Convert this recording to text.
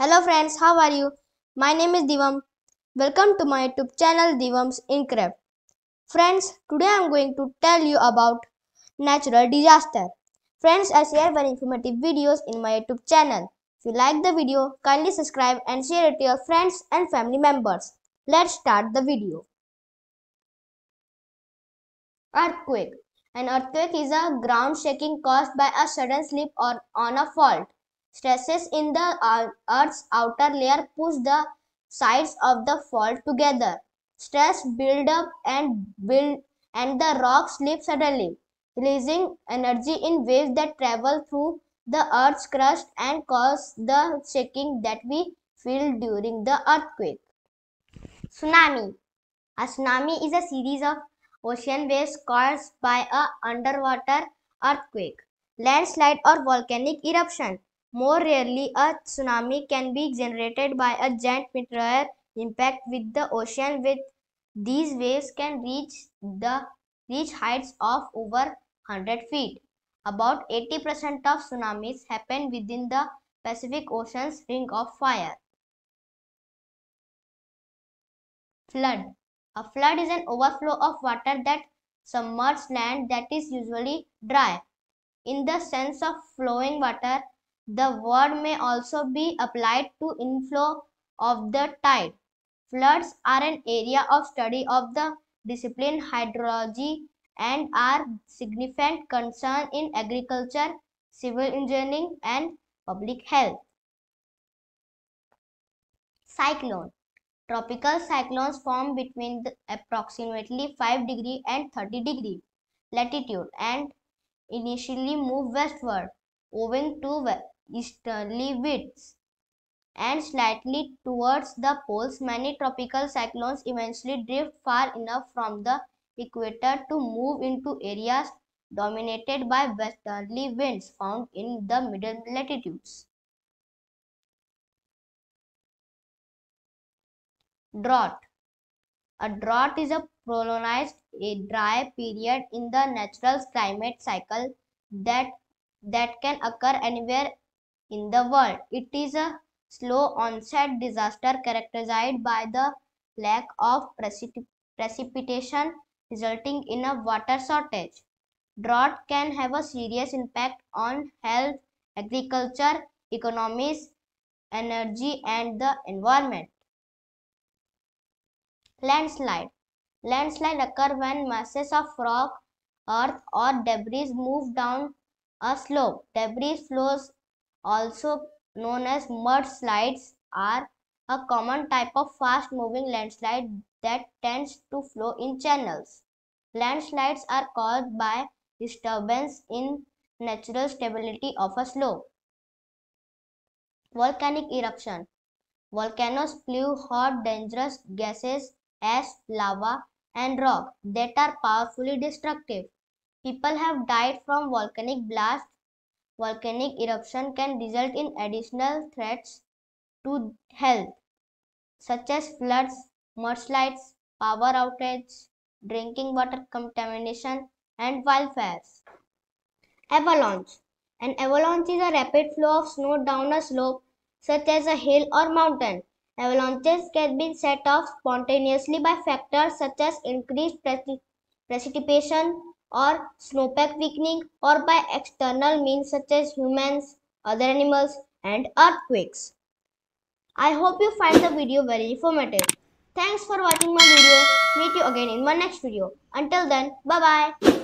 Hello friends, how are you? My name is Divam. Welcome to my YouTube channel Divam's Encrypt. Friends, today I am going to tell you about natural disaster. Friends, I share very informative videos in my YouTube channel. If you like the video, kindly subscribe and share it to your friends and family members. Let's start the video. Earthquake An earthquake is a ground shaking caused by a sudden slip or on a fault. Stresses in the Earth's outer layer push the sides of the fault together. Stress build up and build and the rock slips suddenly, releasing energy in waves that travel through the Earth's crust and cause the shaking that we feel during the earthquake. Tsunami A tsunami is a series of ocean waves caused by a underwater earthquake, landslide or volcanic eruption. More rarely, a tsunami can be generated by a giant meteor impact with the ocean with these waves can reach the reach heights of over 100 feet. About 80% of tsunamis happen within the Pacific Ocean's ring of fire. Flood A flood is an overflow of water that submerges land that is usually dry. In the sense of flowing water, the word may also be applied to inflow of the tide. Floods are an area of study of the discipline hydrology and are significant concern in agriculture, civil engineering and public health. Cyclone Tropical cyclones form between approximately 5 degree and 30 degree latitude and initially move westward owing to easterly winds and slightly towards the poles, many tropical cyclones eventually drift far enough from the equator to move into areas dominated by westerly winds found in the middle latitudes. Drought A drought is a prolonged a dry period in the natural climate cycle that, that can occur anywhere in the world. It is a slow onset disaster characterized by the lack of precip precipitation resulting in a water shortage. Drought can have a serious impact on health, agriculture, economies, energy and the environment. Landslide Landslide occur when masses of rock, earth or debris move down a slope. Debris flows also known as mudslides are a common type of fast moving landslide that tends to flow in channels. Landslides are caused by disturbance in natural stability of a slope. Volcanic eruption Volcanoes spew hot dangerous gases, as lava and rock that are powerfully destructive. People have died from volcanic blasts volcanic eruption can result in additional threats to health, such as floods, mudslides, power outage, drinking water contamination, and wildfires. Avalanche An avalanche is a rapid flow of snow down a slope, such as a hill or mountain. Avalanches can be set off spontaneously by factors such as increased precipitation, or snowpack weakening or by external means such as humans, other animals and earthquakes. I hope you find the video very informative. Thanks for watching my video. Meet you again in my next video. Until then, bye-bye.